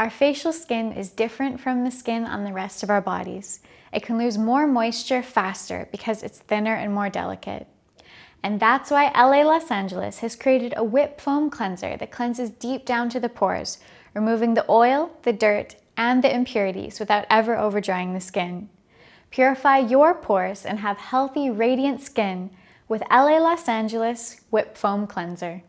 Our facial skin is different from the skin on the rest of our bodies. It can lose more moisture faster because it's thinner and more delicate. And that's why LA Los Angeles has created a whip foam cleanser that cleanses deep down to the pores, removing the oil, the dirt, and the impurities without ever overdrying the skin. Purify your pores and have healthy, radiant skin with LA Los Angeles Whip Foam Cleanser.